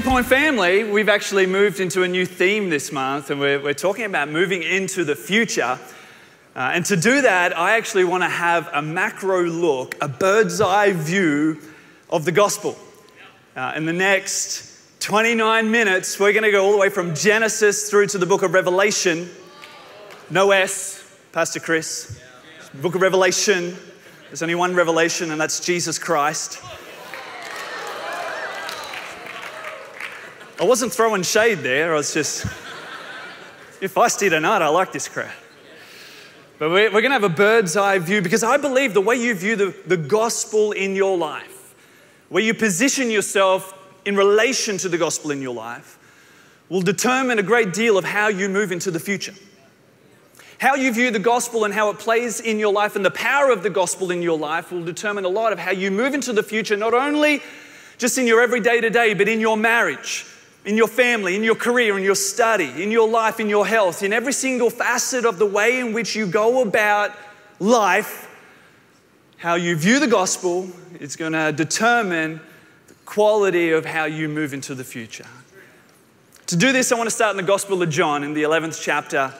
Citipointe family, we've actually moved into a new theme this month, and we're, we're talking about moving into the future. Uh, and to do that, I actually want to have a macro look, a bird's eye view of the gospel. Uh, in the next 29 minutes, we're going to go all the way from Genesis through to the book of Revelation. No S, Pastor Chris. Book of Revelation. There's only one revelation, and that's Jesus Christ. I wasn't throwing shade there, I was just, if I feisty tonight, I like this crowd. But we're, we're going to have a bird's eye view because I believe the way you view the, the gospel in your life, where you position yourself in relation to the gospel in your life, will determine a great deal of how you move into the future. How you view the gospel and how it plays in your life and the power of the gospel in your life will determine a lot of how you move into the future, not only just in your everyday to day, but in your marriage, in your family, in your career, in your study, in your life, in your health, in every single facet of the way in which you go about life, how you view the gospel is going to determine the quality of how you move into the future. To do this, I want to start in the Gospel of John in the 11th chapter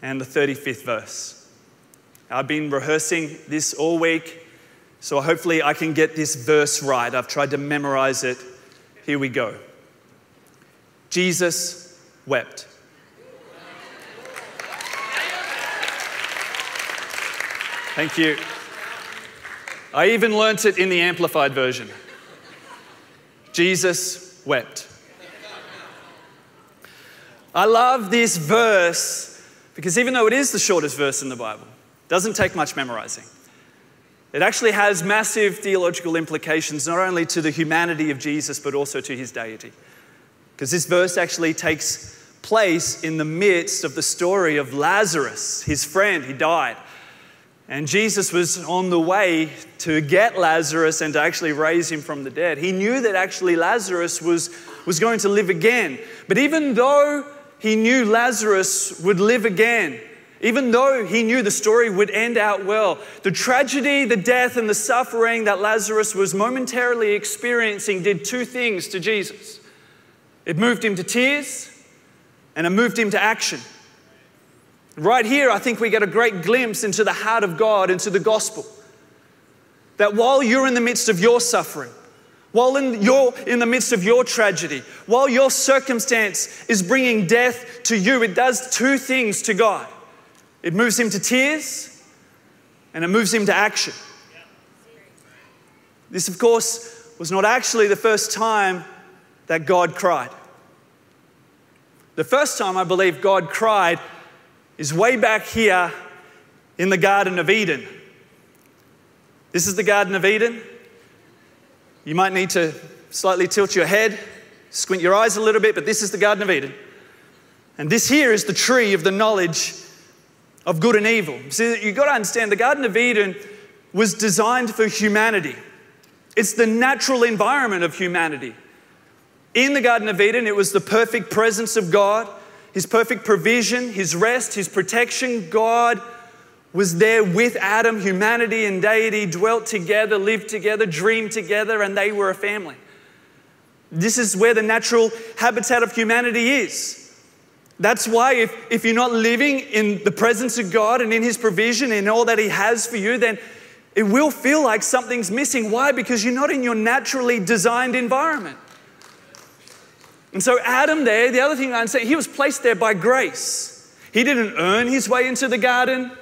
and the 35th verse. I've been rehearsing this all week, so hopefully I can get this verse right. I've tried to memorize it. Here we go. Jesus wept. Thank you. I even learnt it in the amplified version. Jesus wept. I love this verse because even though it is the shortest verse in the Bible, it doesn't take much memorizing. It actually has massive theological implications not only to the humanity of Jesus but also to his deity. Because this verse actually takes place in the midst of the story of Lazarus, his friend. He died. And Jesus was on the way to get Lazarus and to actually raise him from the dead. He knew that actually Lazarus was, was going to live again. But even though he knew Lazarus would live again, even though he knew the story would end out well, the tragedy, the death, and the suffering that Lazarus was momentarily experiencing did two things to Jesus. It moved him to tears and it moved him to action. Right here, I think we get a great glimpse into the heart of God, into the gospel. That while you're in the midst of your suffering, while in, you're in the midst of your tragedy, while your circumstance is bringing death to you, it does two things to God it moves him to tears and it moves him to action. This, of course, was not actually the first time that God cried. The first time I believe God cried is way back here in the Garden of Eden. This is the Garden of Eden. You might need to slightly tilt your head, squint your eyes a little bit, but this is the Garden of Eden. And this here is the tree of the knowledge of good and evil. See, you've got to understand the Garden of Eden was designed for humanity. It's the natural environment of humanity. In the Garden of Eden, it was the perfect presence of God, His perfect provision, His rest, His protection. God was there with Adam. Humanity and deity dwelt together, lived together, dreamed together, and they were a family. This is where the natural habitat of humanity is. That's why, if, if you're not living in the presence of God and in His provision and all that He has for you, then it will feel like something's missing. Why? Because you're not in your naturally designed environment. And so, Adam, there, the other thing I'm saying, he was placed there by grace. He didn't earn his way into the garden.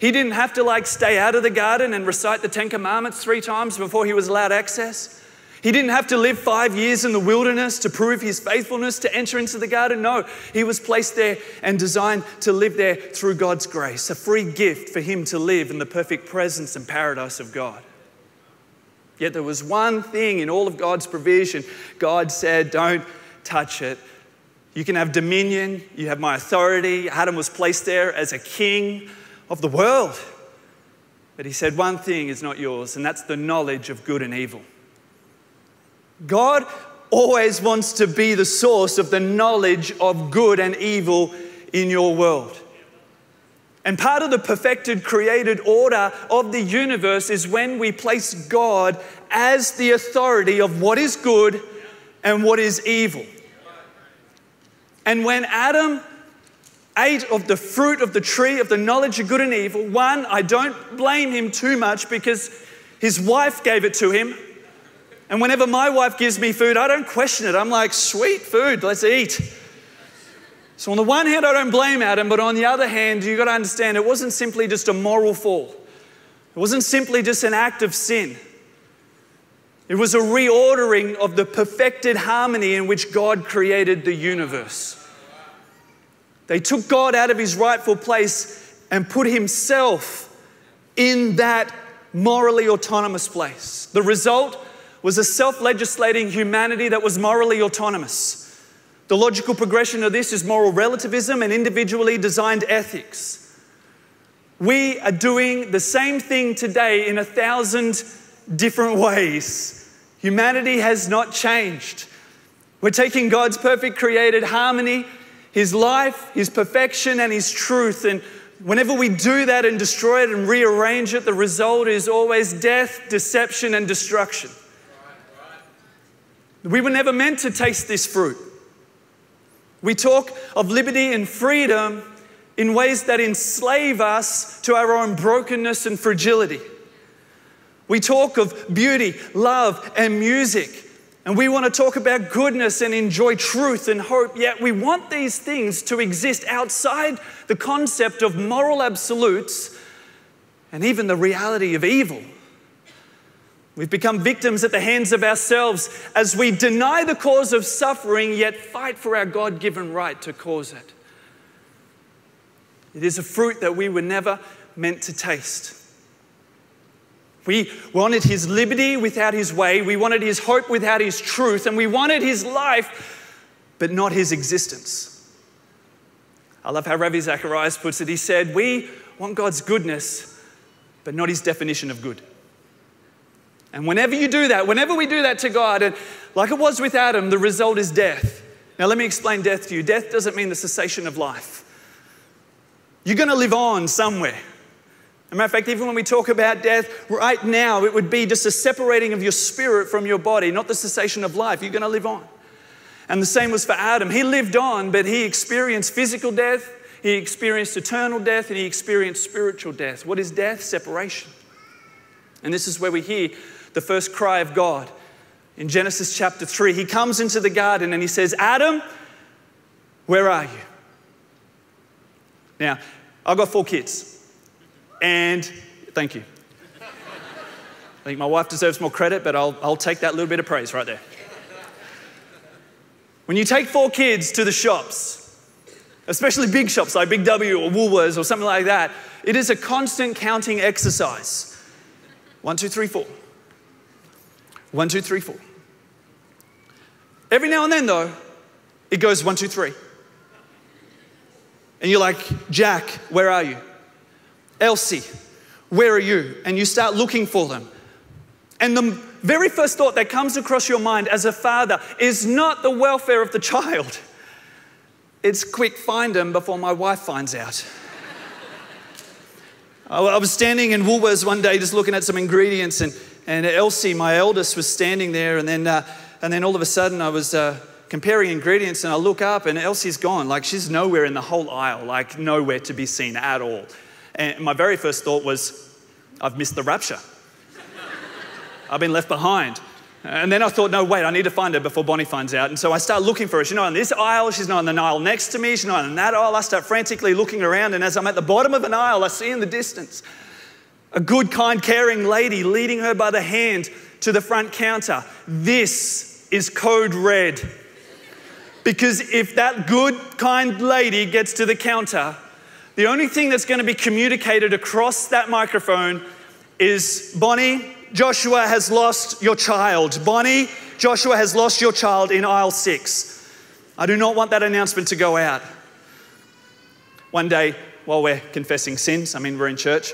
He didn't have to like stay out of the garden and recite the Ten Commandments three times before he was allowed access. He didn't have to live five years in the wilderness to prove his faithfulness to enter into the garden. No, he was placed there and designed to live there through God's grace, a free gift for him to live in the perfect presence and paradise of God. Yet there was one thing in all of God's provision God said, Don't touch it. You can have dominion, you have my authority. Adam was placed there as a king of the world. But he said, One thing is not yours, and that's the knowledge of good and evil. God always wants to be the source of the knowledge of good and evil in your world. And part of the perfected created order of the universe is when we place God as the authority of what is good and what is evil. And when Adam ate of the fruit of the tree of the knowledge of good and evil, one, I don't blame him too much because his wife gave it to him. And whenever my wife gives me food, I don't question it. I'm like, sweet food, let's eat. So, on the one hand, I don't blame Adam, but on the other hand, you've got to understand it wasn't simply just a moral fall, it wasn't simply just an act of sin. It was a reordering of the perfected harmony in which God created the universe. They took God out of his rightful place and put himself in that morally autonomous place. The result was a self legislating humanity that was morally autonomous. The logical progression of this is moral relativism and individually designed ethics. We are doing the same thing today in a thousand different ways. Humanity has not changed. We're taking God's perfect created harmony, His life, His perfection, and His truth, and whenever we do that and destroy it and rearrange it, the result is always death, deception, and destruction. We were never meant to taste this fruit. We talk of liberty and freedom in ways that enslave us to our own brokenness and fragility. We talk of beauty, love, and music. And we want to talk about goodness and enjoy truth and hope, yet we want these things to exist outside the concept of moral absolutes and even the reality of evil. We've become victims at the hands of ourselves as we deny the cause of suffering, yet fight for our God given right to cause it. It is a fruit that we were never meant to taste. We wanted his liberty without his way. We wanted his hope without his truth. And we wanted his life, but not his existence. I love how Ravi Zacharias puts it. He said, We want God's goodness, but not his definition of good. And whenever you do that, whenever we do that to God, and like it was with Adam, the result is death. Now, let me explain death to you. Death doesn't mean the cessation of life. You're going to live on somewhere. As a matter of fact, even when we talk about death, right now it would be just a separating of your spirit from your body, not the cessation of life. You're going to live on. And the same was for Adam. He lived on, but he experienced physical death, he experienced eternal death, and he experienced spiritual death. What is death? Separation. And this is where we hear the first cry of God. In Genesis chapter 3, he comes into the garden and he says, Adam, where are you? Now, I've got four kids. And thank you. I think my wife deserves more credit, but I'll, I'll take that little bit of praise right there. When you take four kids to the shops, especially big shops like Big W or Woolworths or something like that, it is a constant counting exercise. One, two, three, four. One, two, three, four. Every now and then, though, it goes one, two, three. And you're like, Jack, where are you? Elsie, where are you? And you start looking for them. And the very first thought that comes across your mind as a father is not the welfare of the child. It's quick, find them before my wife finds out. I was standing in Woolworths one day just looking at some ingredients, and, and Elsie, my eldest, was standing there. And then, uh, and then all of a sudden, I was uh, comparing ingredients, and I look up, and Elsie's gone. Like she's nowhere in the whole aisle, like nowhere to be seen at all. And my very first thought was, I've missed the rapture. I've been left behind. And then I thought, no, wait, I need to find her before Bonnie finds out. And so I start looking for her. She's not in this aisle, she's not in the aisle next to me, she's not in that aisle. I start frantically looking around, and as I'm at the bottom of an aisle, I see in the distance a good, kind, caring lady leading her by the hand to the front counter. This is code red. Because if that good, kind lady gets to the counter, the only thing that's going to be communicated across that microphone is Bonnie, Joshua has lost your child. Bonnie, Joshua has lost your child in aisle six. I do not want that announcement to go out. One day, while we're confessing sins, I mean, we're in church,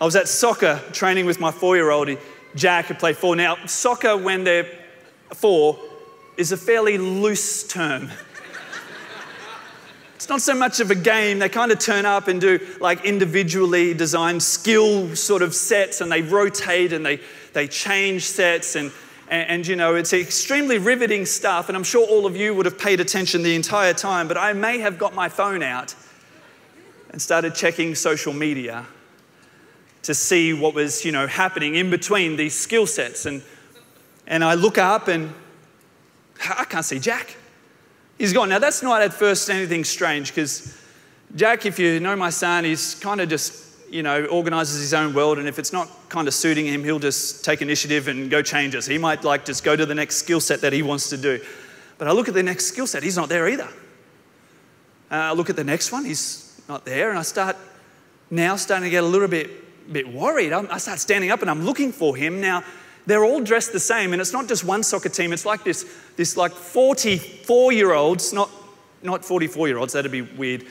I was at soccer training with my four year old, Jack, who played four. Now, soccer, when they're four, is a fairly loose term. It's not so much of a game. They kind of turn up and do like individually designed skill sort of sets and they rotate and they, they change sets. And, And, and, you know, it's extremely riveting stuff. And I'm sure all of you would have paid attention the entire time, but I may have got my phone out and started checking social media to see what was, you know, happening in between these skill sets. And, and I look up and I can't see Jack. He's gone. Now, that's not at first anything strange because Jack, if you know my son, he's kind of just, you know, organizes his own world. And if it's not kind of suiting him, he'll just take initiative and go change us. He might like just go to the next skill set that he wants to do. But I look at the next skill set, he's not there either. Uh, I look at the next one, he's not there. And I start now starting to get a little bit, bit worried. I start standing up and I'm looking for him. Now, they're all dressed the same, and it's not just one soccer team, it's like this, this like 44 year olds, not, not 44 year olds, that'd be weird.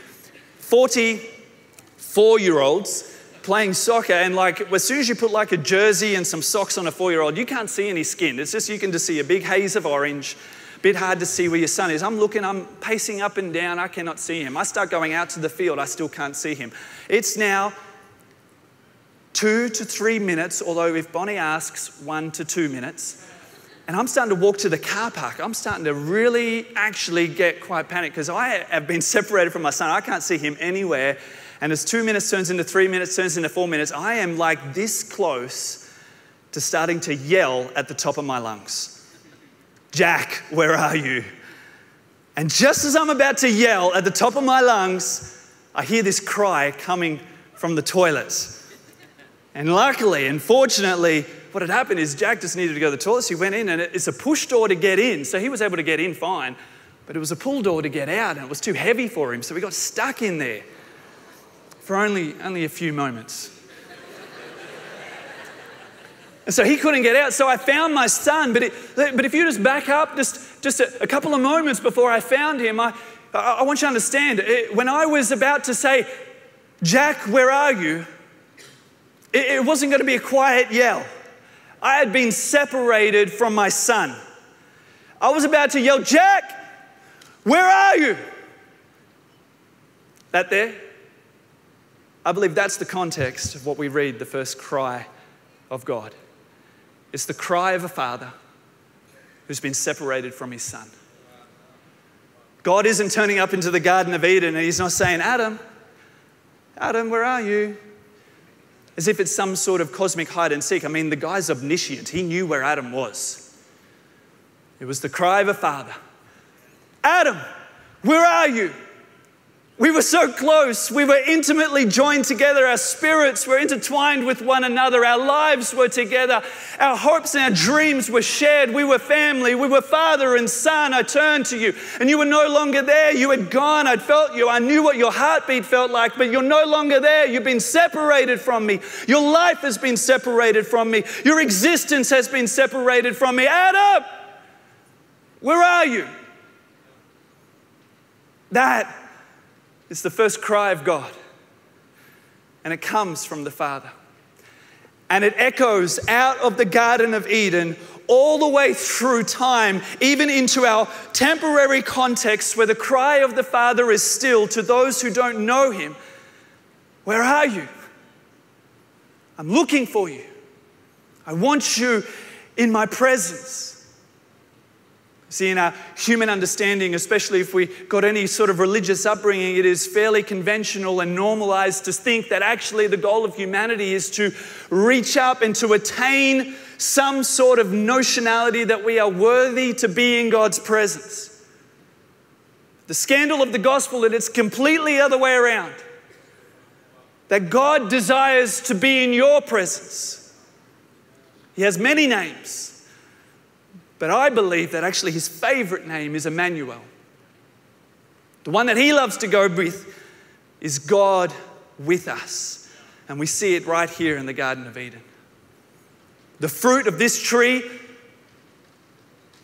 44 year olds playing soccer, and like as soon as you put like a jersey and some socks on a four year old, you can't see any skin. It's just you can just see a big haze of orange. Bit hard to see where your son is. I'm looking, I'm pacing up and down, I cannot see him. I start going out to the field, I still can't see him. It's now two to three minutes, although if Bonnie asks, one to two minutes. And I'm starting to walk to the car park. I'm starting to really actually get quite panicked because I have been separated from my son. I can't see him anywhere. And as two minutes turns into three minutes, turns into four minutes, I am like this close to starting to yell at the top of my lungs Jack, where are you? And just as I'm about to yell at the top of my lungs, I hear this cry coming from the toilets. And luckily and fortunately, what had happened is Jack just needed to go to the toilet. So he went in, and it's a push door to get in. So he was able to get in fine, but it was a pull door to get out, and it was too heavy for him. So he got stuck in there for only, only a few moments. and so he couldn't get out. So I found my son. But, it, but if you just back up just, just a, a couple of moments before I found him, I, I want you to understand it, when I was about to say, Jack, where are you? It wasn't going to be a quiet yell. I had been separated from my son. I was about to yell, Jack, where are you? That there? I believe that's the context of what we read the first cry of God. It's the cry of a father who's been separated from his son. God isn't turning up into the Garden of Eden and he's not saying, Adam, Adam, where are you? As if it's some sort of cosmic hide and seek. I mean, the guy's omniscient, he knew where Adam was. It was the cry of a father Adam, where are you? We were so close. We were intimately joined together. Our spirits were intertwined with one another. Our lives were together. Our hopes and our dreams were shared. We were family. We were father and son. I turned to you, and you were no longer there. You had gone. I'd felt you. I knew what your heartbeat felt like, but you're no longer there. You've been separated from me. Your life has been separated from me. Your existence has been separated from me. Adam, where are you? That it's the first cry of God. And it comes from the Father. And it echoes out of the Garden of Eden all the way through time, even into our temporary context where the cry of the Father is still to those who don't know Him Where are you? I'm looking for you. I want you in my presence. See, in our human understanding, especially if we got any sort of religious upbringing, it is fairly conventional and normalized to think that actually the goal of humanity is to reach up and to attain some sort of notionality that we are worthy to be in God's presence. The scandal of the gospel that it's completely the other way around. That God desires to be in your presence. He has many names. But I believe that actually his favorite name is Emmanuel. The one that he loves to go with is God with us. And we see it right here in the Garden of Eden. The fruit of this tree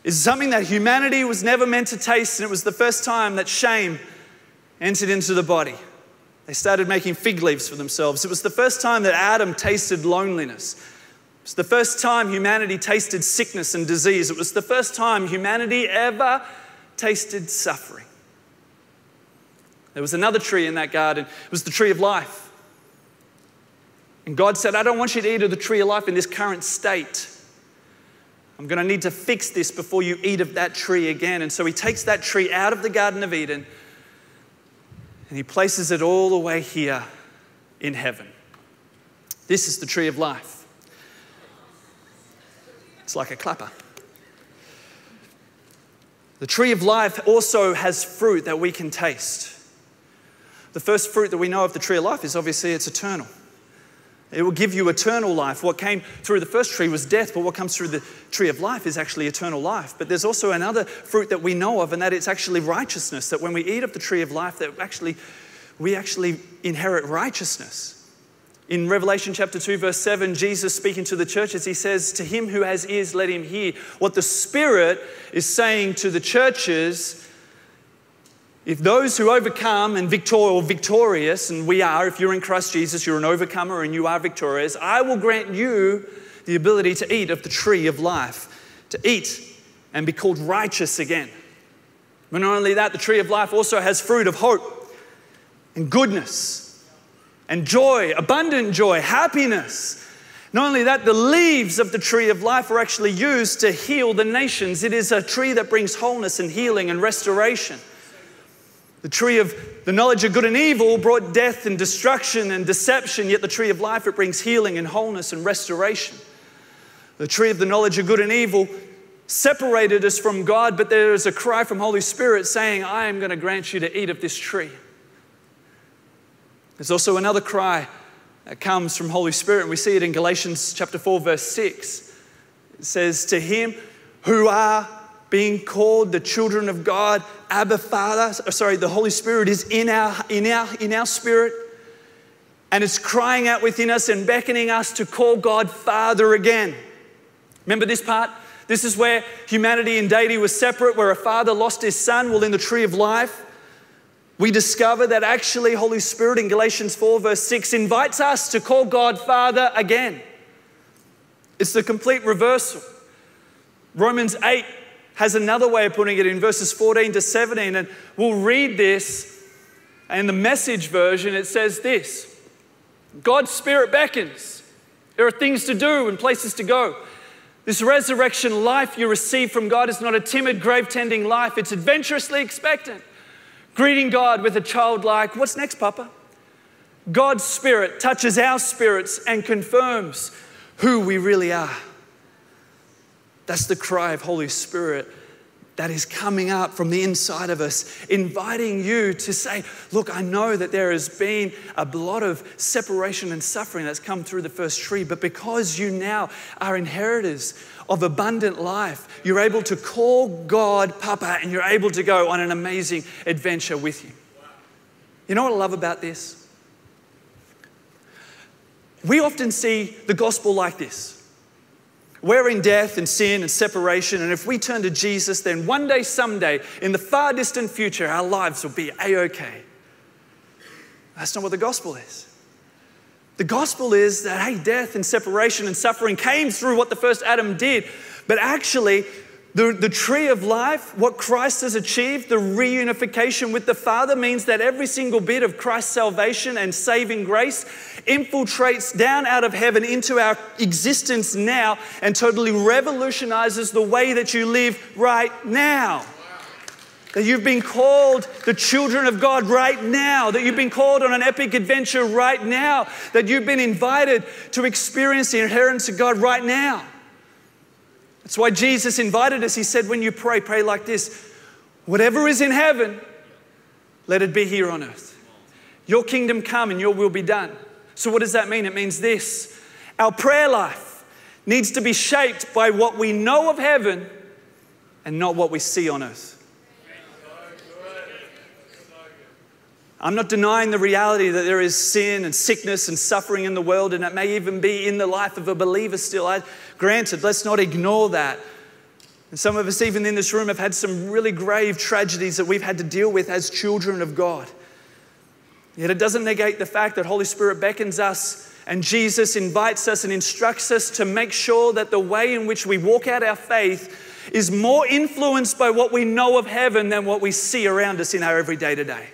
is something that humanity was never meant to taste, and it was the first time that shame entered into the body. They started making fig leaves for themselves. It was the first time that Adam tasted loneliness. It was the first time humanity tasted sickness and disease. It was the first time humanity ever tasted suffering. There was another tree in that garden. It was the tree of life. And God said, I don't want you to eat of the tree of life in this current state. I'm going to need to fix this before you eat of that tree again. And so he takes that tree out of the Garden of Eden and he places it all the way here in heaven. This is the tree of life. It's like a clapper. The tree of life also has fruit that we can taste. The first fruit that we know of the tree of life is obviously it's eternal. It will give you eternal life. What came through the first tree was death, but what comes through the tree of life is actually eternal life. But there's also another fruit that we know of, and that it's actually righteousness. That when we eat of the tree of life, that actually we actually inherit righteousness. In Revelation chapter 2, verse 7, Jesus speaking to the churches, he says, To him who has ears, let him hear. What the Spirit is saying to the churches if those who overcome and victor- or victorious, and we are, if you're in Christ Jesus, you're an overcomer and you are victorious, I will grant you the ability to eat of the tree of life, to eat and be called righteous again. But not only that, the tree of life also has fruit of hope and goodness and joy, abundant joy, happiness. Not only that, the leaves of the tree of life are actually used to heal the nations. It is a tree that brings wholeness and healing and restoration. The tree of the knowledge of good and evil brought death and destruction and deception, yet the tree of life, it brings healing and wholeness and restoration. The tree of the knowledge of good and evil separated us from God, but there is a cry from Holy Spirit saying, I am going to grant you to eat of this tree. There's also another cry that comes from Holy Spirit, and we see it in Galatians chapter 4, verse 6. It says, To him who are being called the children of God, Abba Father, uh, sorry, the Holy Spirit is in our, in our, in our spirit and it's crying out within us and beckoning us to call God Father again. Remember this part? This is where humanity and deity were separate, where a father lost his son. Well, in the tree of life, we discover that actually Holy Spirit in Galatians 4, verse 6, invites us to call God Father again. It's the complete reversal. Romans 8 has another way of putting it in verses 14 to 17. And we'll read this. In the message version, it says this God's Spirit beckons. There are things to do and places to go. This resurrection life you receive from God is not a timid, grave tending life, it's adventurously expectant. Greeting God with a childlike, What's next, Papa? God's Spirit touches our spirits and confirms who we really are. That's the cry of Holy Spirit that is coming up from the inside of us, inviting you to say, Look, I know that there has been a lot of separation and suffering that's come through the first tree, but because you now are inheritors of abundant life, you're able to call God Papa and you're able to go on an amazing adventure with Him. You know what I love about this? We often see the gospel like this. We're in death and sin and separation, and if we turn to Jesus, then one day, someday, in the far distant future, our lives will be a okay. That's not what the gospel is. The gospel is that, hey, death and separation and suffering came through what the first Adam did, but actually, the, the tree of life, what Christ has achieved, the reunification with the Father, means that every single bit of Christ's salvation and saving grace infiltrates down out of heaven into our existence now and totally revolutionizes the way that you live right now. That you've been called the children of God right now, that you've been called on an epic adventure right now, that you've been invited to experience the inheritance of God right now. That's why Jesus invited us. He said, when you pray, pray like this whatever is in heaven, let it be here on earth. Your kingdom come and your will be done. So, what does that mean? It means this our prayer life needs to be shaped by what we know of heaven and not what we see on earth. I'm not denying the reality that there is sin and sickness and suffering in the world, and it may even be in the life of a believer still. I, granted, let's not ignore that. And some of us, even in this room, have had some really grave tragedies that we've had to deal with as children of God. Yet it doesn't negate the fact that Holy Spirit beckons us and Jesus invites us and instructs us to make sure that the way in which we walk out our faith is more influenced by what we know of heaven than what we see around us in our everyday today.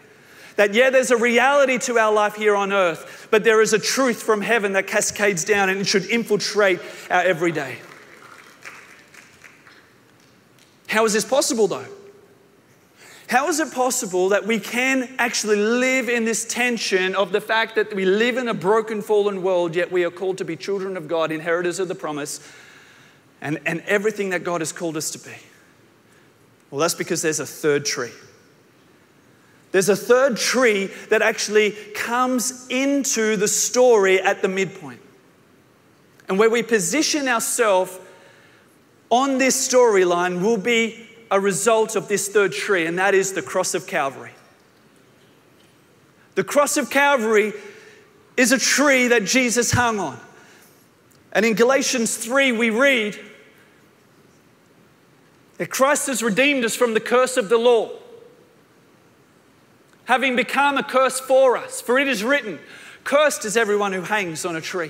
That, yeah, there's a reality to our life here on earth, but there is a truth from heaven that cascades down and it should infiltrate our everyday. How is this possible, though? How is it possible that we can actually live in this tension of the fact that we live in a broken, fallen world, yet we are called to be children of God, inheritors of the promise, and, and everything that God has called us to be? Well, that's because there's a third tree. There's a third tree that actually comes into the story at the midpoint. And where we position ourselves on this storyline will be a result of this third tree, and that is the cross of Calvary. The cross of Calvary is a tree that Jesus hung on. And in Galatians 3, we read that Christ has redeemed us from the curse of the law, having become a curse for us. For it is written, Cursed is everyone who hangs on a tree.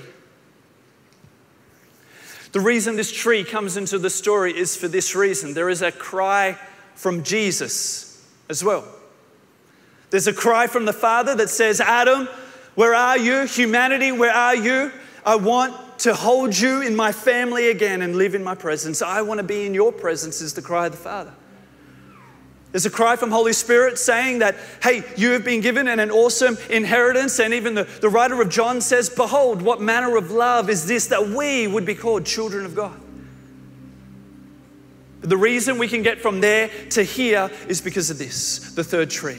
The reason this tree comes into the story is for this reason. There is a cry from Jesus as well. There's a cry from the Father that says, Adam, where are you? Humanity, where are you? I want to hold you in my family again and live in my presence. I want to be in your presence, is the cry of the Father. There's a cry from Holy Spirit saying that, hey, you have been given an awesome inheritance. And even the, the writer of John says, Behold, what manner of love is this that we would be called children of God. The reason we can get from there to here is because of this the third tree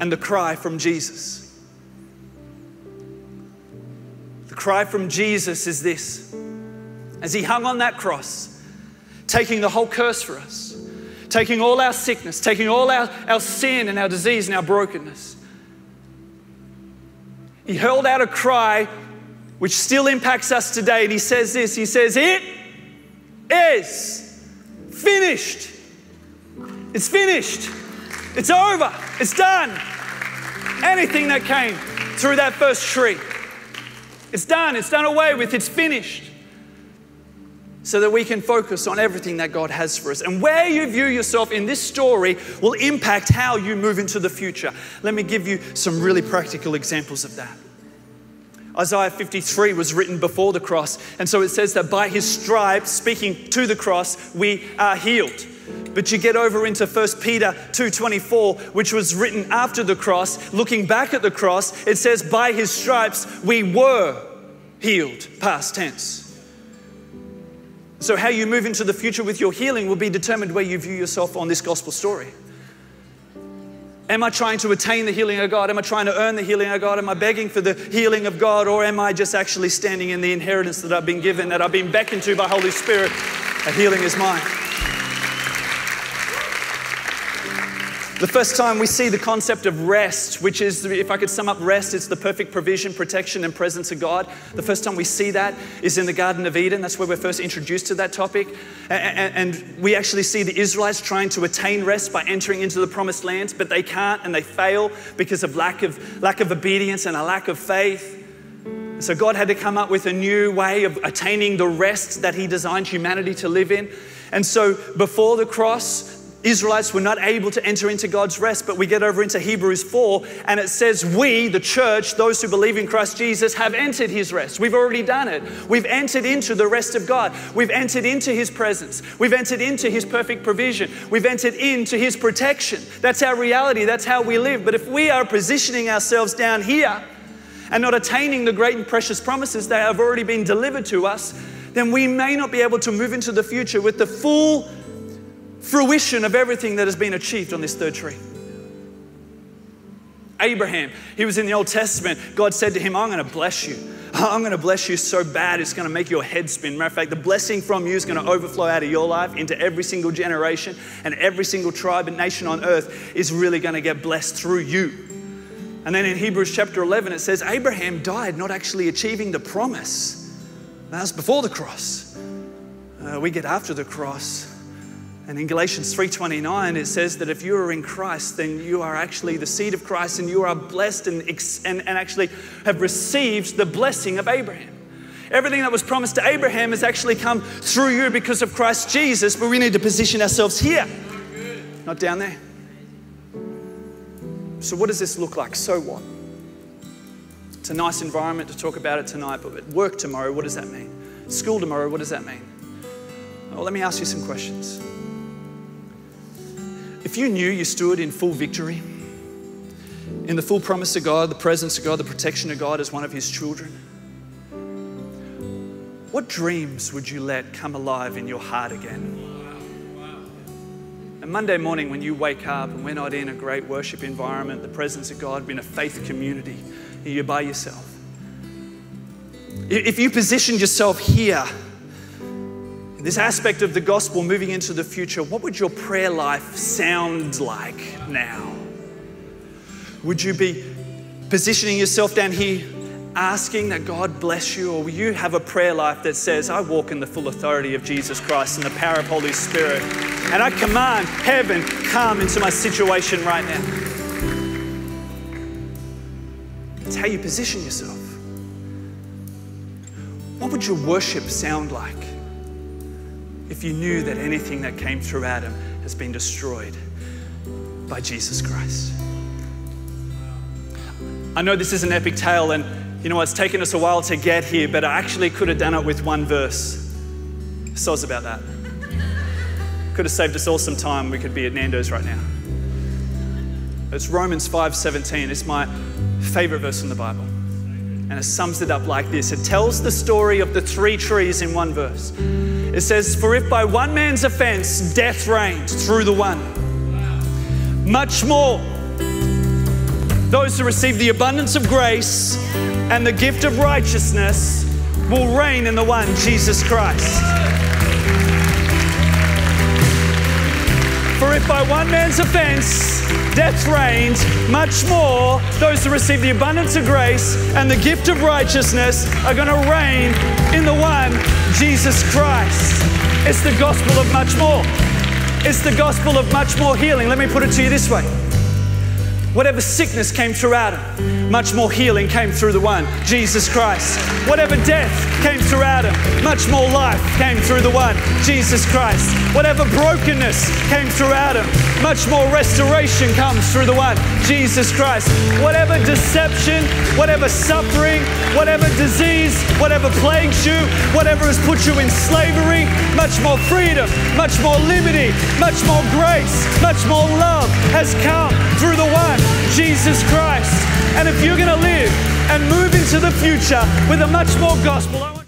and the cry from Jesus. The cry from Jesus is this as he hung on that cross, taking the whole curse for us, taking all our sickness, taking all our, our sin and our disease and our brokenness. He hurled out a cry which still impacts us today. And he says this He says, It is finished. It's finished. It's over. It's done. Anything that came through that first tree it's done, it's done away with, it's finished. So that we can focus on everything that God has for us. And where you view yourself in this story will impact how you move into the future. Let me give you some really practical examples of that. Isaiah 53 was written before the cross, and so it says that by his stripes, speaking to the cross, we are healed. But you get over into 1 Peter 2:24, which was written after the cross, looking back at the cross, it says by his stripes we were healed, past tense. So how you move into the future with your healing will be determined where you view yourself on this gospel story. Am I trying to attain the healing of God? Am I trying to earn the healing of God? Am I begging for the healing of God? Or am I just actually standing in the inheritance that I've been given, that I've been beckoned to by Holy Spirit? A healing is mine. The first time we see the concept of rest, which is, if I could sum up rest, it's the perfect provision, protection, and presence of God. The first time we see that is in the Garden of Eden. That's where we're first introduced to that topic. And we actually see the Israelites trying to attain rest by entering into the promised land, but they can't and they fail because of lack of, lack of obedience and a lack of faith. So God had to come up with a new way of attaining the rest that He designed humanity to live in. And so before the cross, Israelites were not able to enter into God's rest, but we get over into Hebrews 4 and it says, We, the church, those who believe in Christ Jesus, have entered his rest. We've already done it. We've entered into the rest of God. We've entered into his presence. We've entered into his perfect provision. We've entered into his protection. That's our reality. That's how we live. But if we are positioning ourselves down here and not attaining the great and precious promises that have already been delivered to us, then we may not be able to move into the future with the full fruition of everything that has been achieved on this third tree. Abraham, he was in the Old Testament. God said to him, I'm going to bless you. I'm going to bless you so bad it's going to make your head spin. Matter of fact, the blessing from you is going to overflow out of your life into every single generation, and every single tribe and nation on earth is really going to get blessed through you. And then in Hebrews chapter 11, it says, Abraham died not actually achieving the promise. That's before the cross. Uh, we get after the cross and in Galatians 3:29 it says that if you are in Christ then you are actually the seed of Christ and you are blessed and, and, and actually have received the blessing of Abraham. Everything that was promised to Abraham has actually come through you because of Christ Jesus, but we need to position ourselves here, not down there. So, what does this look like? So what? It's a nice environment to talk about it tonight, but at work tomorrow, what does that mean? School tomorrow, what does that mean? Well, let me ask you some questions. If you knew you stood in full victory, in the full promise of God, the presence of God, the protection of God as one of His children, what dreams would you let come alive in your heart again? And Monday morning, when you wake up and we're not in a great worship environment, the presence of God, in a faith community, you're by yourself. If you positioned yourself here, this aspect of the gospel moving into the future, what would your prayer life sound like now? Would you be positioning yourself down here asking that God bless you, or will you have a prayer life that says, I walk in the full authority of Jesus Christ and the power of Holy Spirit, and I command heaven come into my situation right now? It's how you position yourself. What would your worship sound like? If you knew that anything that came through Adam has been destroyed by Jesus Christ. I know this is an epic tale, and you know, it's taken us a while to get here, but I actually could have done it with one verse. Soz about that. Could have saved us all some time. We could be at Nando's right now. It's Romans 5:17. It's my favorite verse in the Bible. And it sums it up like this. It tells the story of the three trees in one verse. It says, For if by one man's offense death reigned through the one, much more those who receive the abundance of grace and the gift of righteousness will reign in the one, Jesus Christ. For if by one man's offense death reigned, much more those who receive the abundance of grace and the gift of righteousness are going to reign in the one, Jesus Christ. It's the gospel of much more. It's the gospel of much more healing. Let me put it to you this way. Whatever sickness came through Adam, much more healing came through the one, Jesus Christ. Whatever death came through Adam, much more life came through the one, Jesus Christ. Whatever brokenness came through Adam, much more restoration comes through the one, Jesus Christ. Whatever deception, whatever suffering, whatever disease, whatever plagues you, whatever has put you in slavery, much more freedom, much more liberty, much more grace, much more love has come through the one, Jesus Christ. And if you're going to live and move into the future with a much more gospel,